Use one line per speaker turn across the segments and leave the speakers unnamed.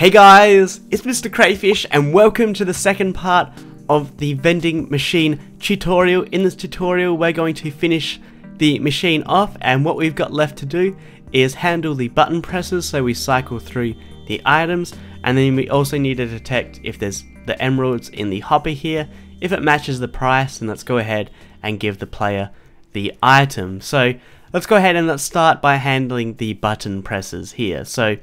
Hey guys, it's Mr. Crayfish and welcome to the second part of the vending machine tutorial. In this tutorial we're going to finish the machine off and what we've got left to do is handle the button presses so we cycle through the items and then we also need to detect if there's the emeralds in the hopper here. If it matches the price then let's go ahead and give the player the item. So let's go ahead and let's start by handling the button presses here. So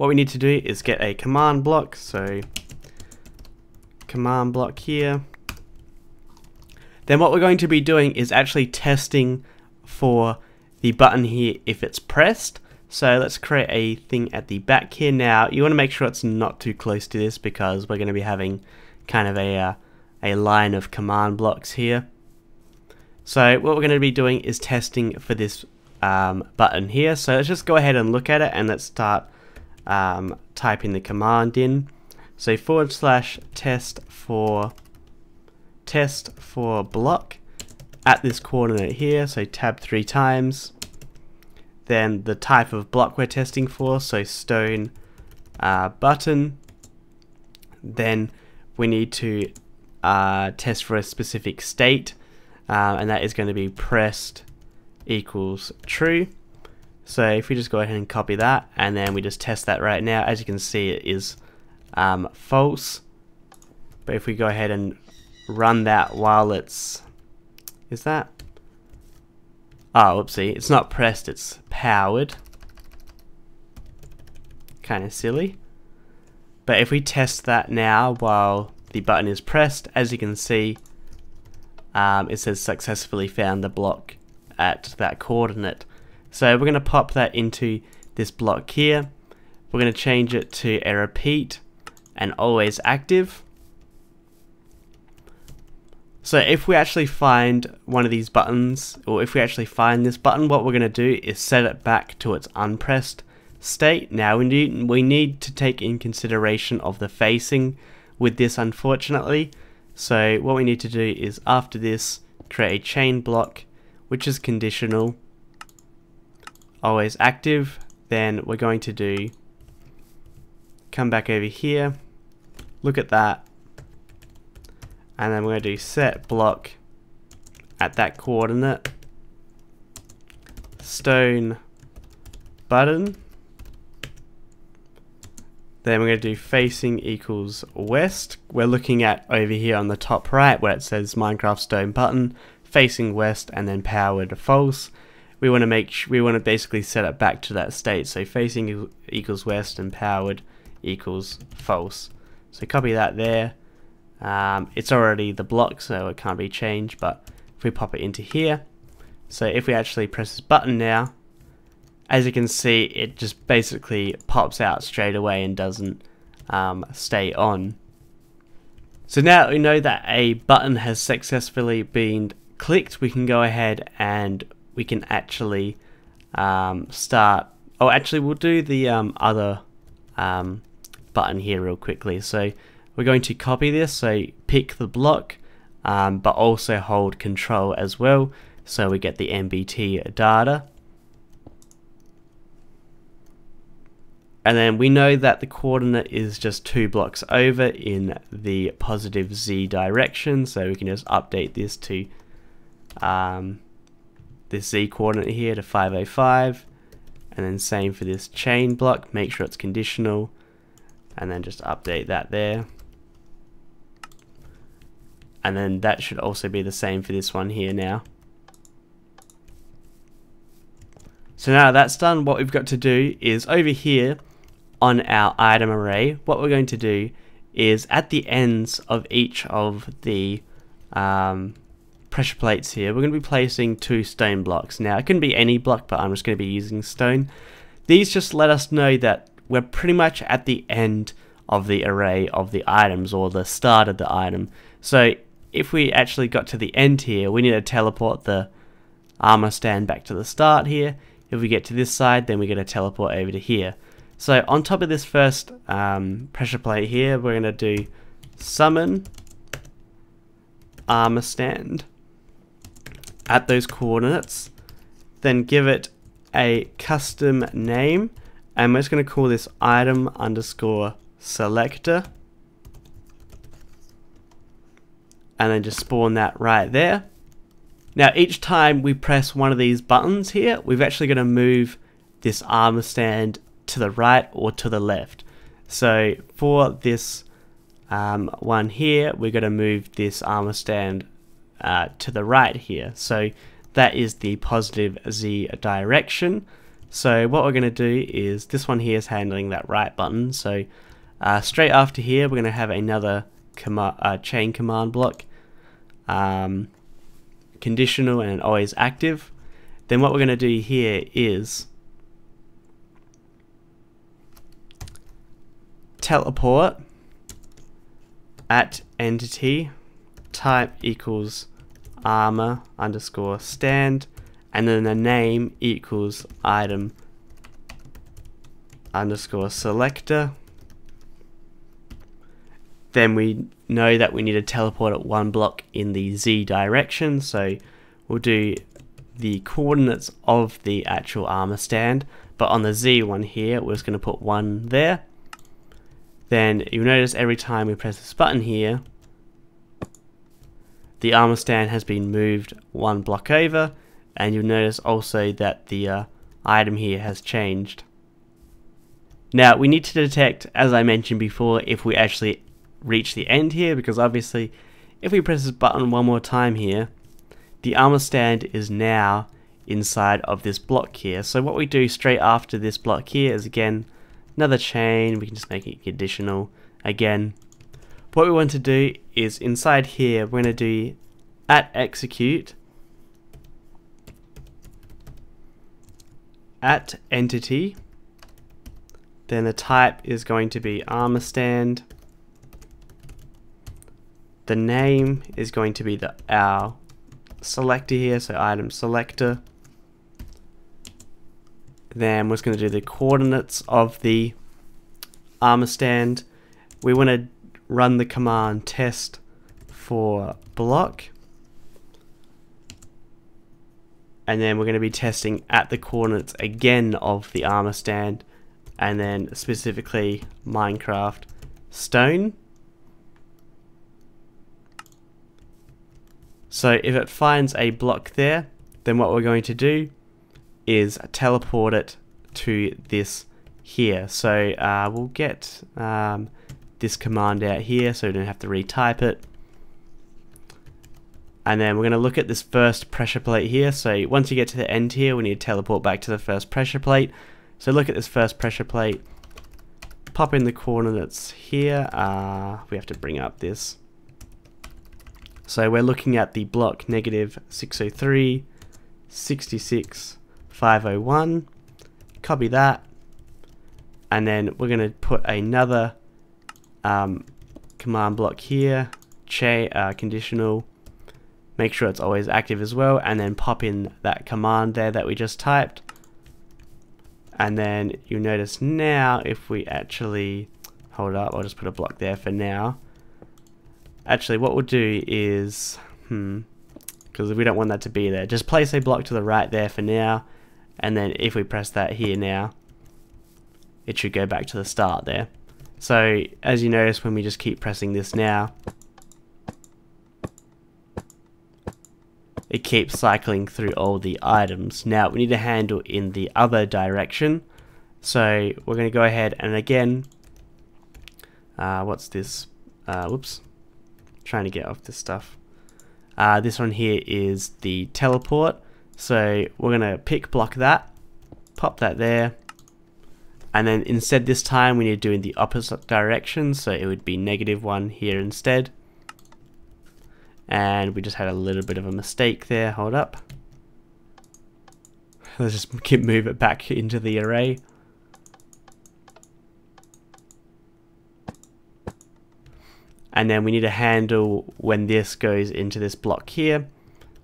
what we need to do is get a command block so command block here. Then what we're going to be doing is actually testing for the button here if it's pressed. So let's create a thing at the back here. Now you want to make sure it's not too close to this because we're going to be having kind of a uh, a line of command blocks here. So what we're going to be doing is testing for this um, button here. So let's just go ahead and look at it and let's start um, typing the command in. So forward slash test for test for block at this coordinate here, so tab three times. Then the type of block we're testing for, so stone uh, button. Then we need to uh, test for a specific state, uh, and that is going to be pressed equals true. So if we just go ahead and copy that and then we just test that right now, as you can see it is um, false. But if we go ahead and run that while it's, is that? Oh, oopsie, it's not pressed, it's powered. Kind of silly. But if we test that now while the button is pressed, as you can see, um, it says successfully found the block at that coordinate. So we're going to pop that into this block here. We're going to change it to a repeat and always active. So if we actually find one of these buttons, or if we actually find this button, what we're going to do is set it back to its unpressed state. Now we need, we need to take in consideration of the facing with this unfortunately. So what we need to do is after this, create a chain block, which is conditional, always active, then we're going to do, come back over here, look at that, and then we're going to do set block at that coordinate, stone button, then we're going to do facing equals west. We're looking at over here on the top right where it says Minecraft stone button, facing west and then powered false we want to make we want to basically set it back to that state. So facing equals west and powered equals false. So copy that there. Um, it's already the block, so it can't be changed. But if we pop it into here, so if we actually press this button now, as you can see, it just basically pops out straight away and doesn't um, stay on. So now we know that a button has successfully been clicked, we can go ahead and we can actually um, start. Oh, actually, we'll do the um, other um, button here real quickly. So we're going to copy this. So pick the block, um, but also hold Control as well. So we get the NBT data. And then we know that the coordinate is just two blocks over in the positive Z direction. So we can just update this to um, this Z coordinate here to 505 and then same for this chain block make sure it's conditional and then just update that there. And then that should also be the same for this one here now. So now that's done what we've got to do is over here on our item array what we're going to do is at the ends of each of the um, pressure plates here, we're going to be placing two stone blocks. Now, it can be any block, but I'm just going to be using stone. These just let us know that we're pretty much at the end of the array of the items, or the start of the item. So, if we actually got to the end here, we need to teleport the armor stand back to the start here. If we get to this side, then we get to teleport over to here. So on top of this first um, pressure plate here, we're going to do summon armor stand at those coordinates, then give it a custom name, and we're just going to call this item underscore selector and then just spawn that right there. Now each time we press one of these buttons here, we've actually going to move this armor stand to the right or to the left. So for this um, one here, we're going to move this armor stand uh, to the right here. So that is the positive Z direction. So what we're going to do is this one here is handling that right button. So uh, straight after here, we're going to have another command, uh, chain command block, um, conditional and always active. Then what we're going to do here is teleport at entity type equals armor underscore stand and then the name equals item underscore selector. Then we know that we need to teleport at one block in the z direction so we'll do the coordinates of the actual armor stand but on the z one here we're just going to put one there. Then you'll notice every time we press this button here the armor stand has been moved one block over and you'll notice also that the uh, item here has changed. Now we need to detect, as I mentioned before, if we actually reach the end here because obviously if we press this button one more time here, the armor stand is now inside of this block here. So what we do straight after this block here is again another chain, we can just make it conditional again what we want to do is inside here, we're going to do at execute at entity. Then the type is going to be armor stand. The name is going to be the our selector here so item selector. Then we're just going to do the coordinates of the armor stand. We want to run the command test for block. And then we're going to be testing at the coordinates again of the armor stand and then specifically Minecraft stone. So if it finds a block there then what we're going to do is teleport it to this here. So uh, we'll get um, this command out here so we don't have to retype it. And then we're going to look at this first pressure plate here. So once you get to the end here, we need to teleport back to the first pressure plate. So look at this first pressure plate. Pop in the corner that's here. Uh, we have to bring up this. So we're looking at the block negative 603, 66, 501. Copy that. And then we're going to put another um, command block here, che uh, conditional, make sure it's always active as well, and then pop in that command there that we just typed. And then you'll notice now if we actually, hold up, I'll just put a block there for now. Actually, what we'll do is, hmm, because we don't want that to be there, just place a block to the right there for now, and then if we press that here now, it should go back to the start there. So as you notice when we just keep pressing this now, it keeps cycling through all the items. Now we need to handle in the other direction. So we're going to go ahead and again, uh, what's this? Uh, whoops, trying to get off this stuff. Uh, this one here is the teleport. So we're going to pick block that, pop that there, and then instead this time we need to do in the opposite direction. So it would be negative 1 here instead. And we just had a little bit of a mistake there. Hold up. Let's just keep move it back into the array. And then we need to handle when this goes into this block here.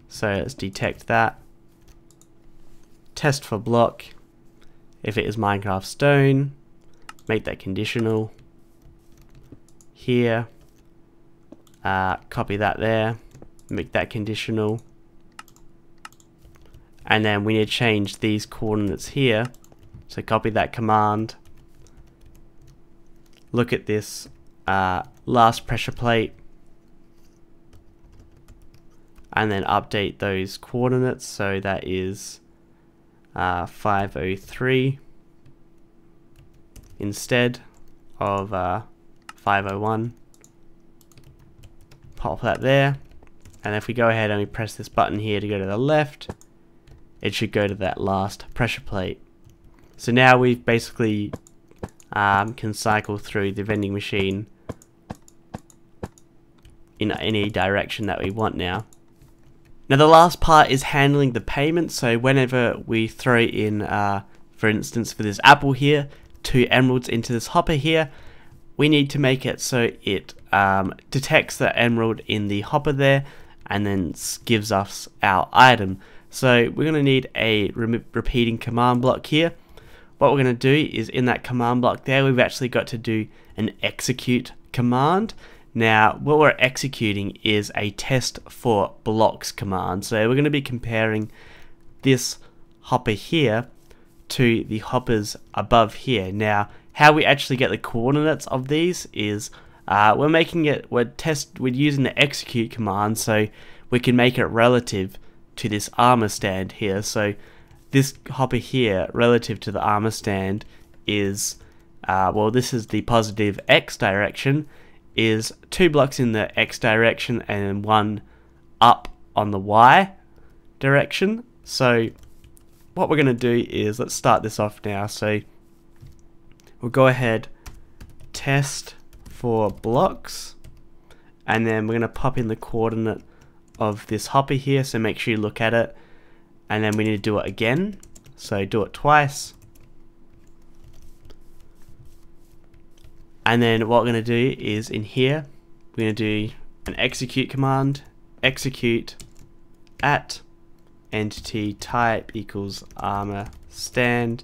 So let's detect that. Test for block if it is Minecraft stone, make that conditional. Here, uh, copy that there, make that conditional. And then we need to change these coordinates here So copy that command. Look at this uh, last pressure plate. And then update those coordinates. So that is uh, 503 instead of uh, 501. Pop that there. And if we go ahead and we press this button here to go to the left, it should go to that last pressure plate. So now we've basically um, can cycle through the vending machine in any direction that we want now. Now the last part is handling the payment, so whenever we throw in, uh, for instance for this apple here, two emeralds into this hopper here, we need to make it so it um, detects the emerald in the hopper there and then gives us our item. So we're going to need a re repeating command block here. What we're going to do is in that command block there, we've actually got to do an execute command. Now, what we're executing is a test for blocks command. So we're going to be comparing this hopper here to the hoppers above here. Now, how we actually get the coordinates of these is uh, we're making it, we're test, we're using the execute command so we can make it relative to this armor stand here. So this hopper here relative to the armor stand is, uh, well this is the positive x direction, is two blocks in the x direction and one up on the y direction. So what we're going to do is, let's start this off now. So we'll go ahead, test for blocks, and then we're going to pop in the coordinate of this hopper here, so make sure you look at it, and then we need to do it again, so do it twice, and then what we're going to do is in here, we're going to do an execute command, execute at entity type equals armor stand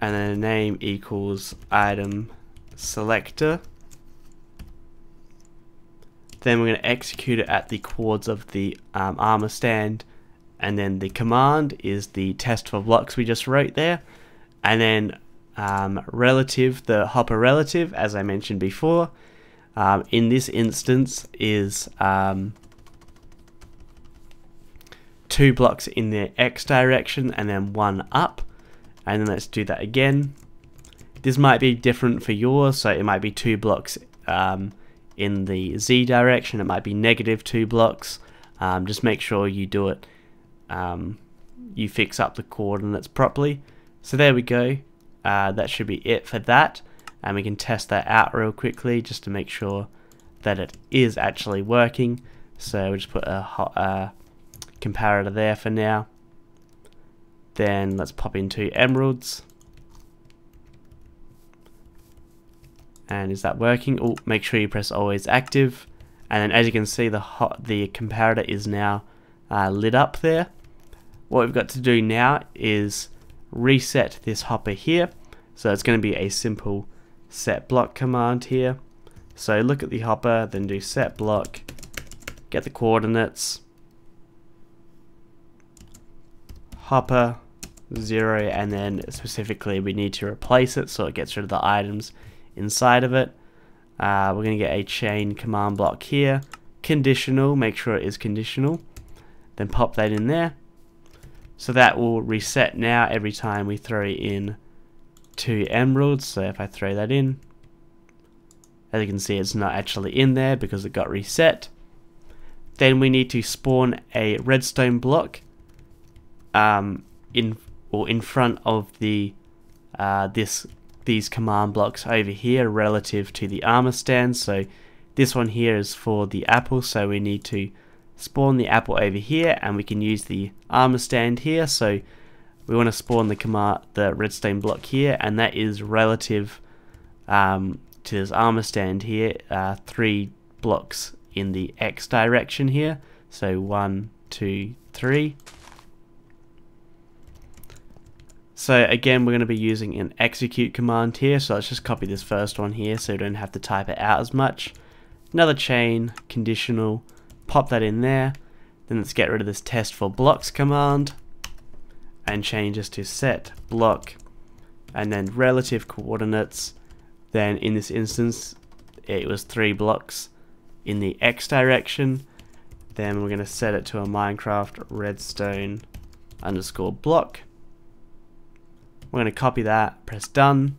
and then name equals item selector. Then we're going to execute it at the coords of the um, armor stand and then the command is the test for blocks we just wrote there. And then um, relative the hopper relative as I mentioned before um, in this instance is um, two blocks in the X direction and then one up. And then let's do that again. This might be different for yours, so it might be two blocks um, in the Z direction. It might be negative two blocks. Um, just make sure you do it, um, you fix up the coordinates properly. So there we go. Uh, that should be it for that. And we can test that out real quickly just to make sure that it is actually working. So we'll just put a, a comparator there for now. Then let's pop into emeralds. And is that working? Oh, make sure you press always active. And then as you can see, the hot, the comparator is now uh, lit up there. What we've got to do now is reset this hopper here. So it's going to be a simple set block command here. So look at the hopper, then do set block, get the coordinates, hopper 0 and then specifically we need to replace it so it gets rid of the items inside of it. Uh, we're going to get a chain command block here. Conditional, make sure it is conditional. Then pop that in there. So that will reset now every time we throw in two emeralds. So if I throw that in, as you can see it's not actually in there because it got reset. Then we need to spawn a redstone block um, in or in front of the uh, this these command blocks over here relative to the armor stand. So this one here is for the apple, so we need to spawn the apple over here, and we can use the armor stand here. So we want to spawn the command the redstone block here, and that is relative um, to this armor stand here, uh, three blocks in the X direction here. So one, two, three. So again, we're going to be using an execute command here. So let's just copy this first one here so we don't have to type it out as much. Another chain, conditional, pop that in there. Then let's get rid of this test for blocks command. and change this to set block and then relative coordinates then in this instance it was three blocks in the X direction then we're going to set it to a Minecraft redstone underscore block we're going to copy that press done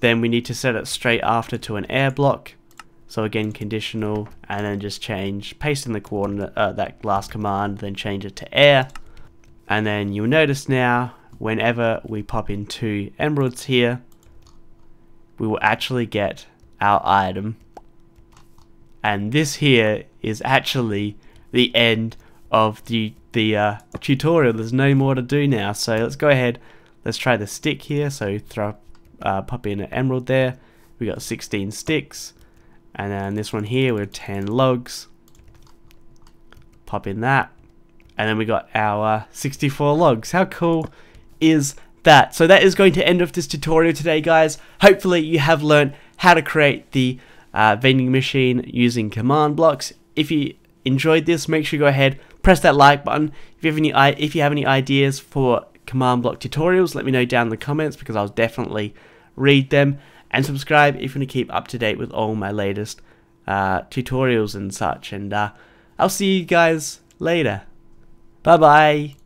then we need to set it straight after to an air block so again conditional and then just change paste in the coordinate uh, that last command then change it to air. And then you'll notice now whenever we pop in two emeralds here we will actually get our item. And this here is actually the end of the the uh, tutorial. There's no more to do now. So let's go ahead. Let's try the stick here. So throw uh, pop in an emerald there. We got 16 sticks and then this one here with 10 logs pop in that and then we got our 64 logs. How cool is that? So that is going to end off this tutorial today, guys. Hopefully you have learned how to create the uh, vending machine using command blocks. If you enjoyed this, make sure you go ahead, press that like button. If you have any, if you have any ideas for command block tutorials, let me know down in the comments because I'll definitely read them. And subscribe if you want to keep up to date with all my latest uh, tutorials and such. And uh, I'll see you guys later. Bye bye.